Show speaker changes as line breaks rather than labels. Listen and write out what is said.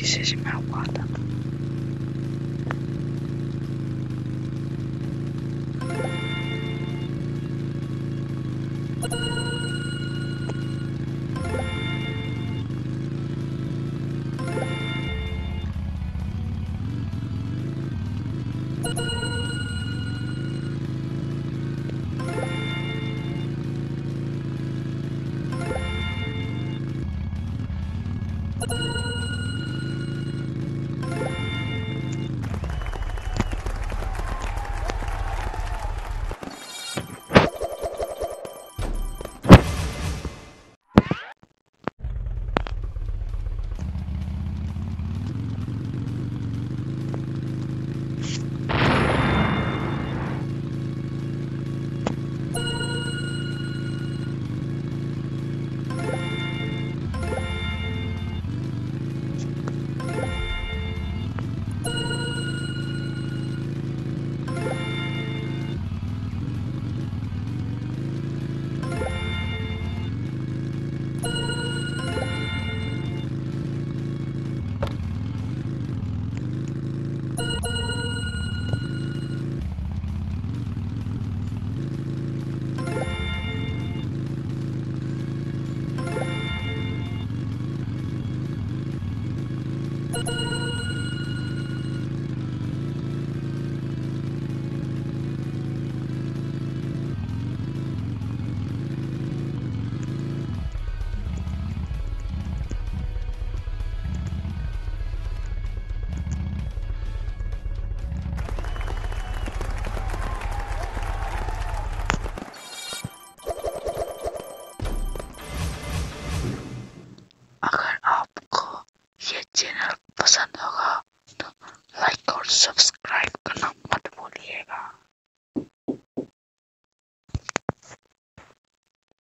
levar fresca. This is my.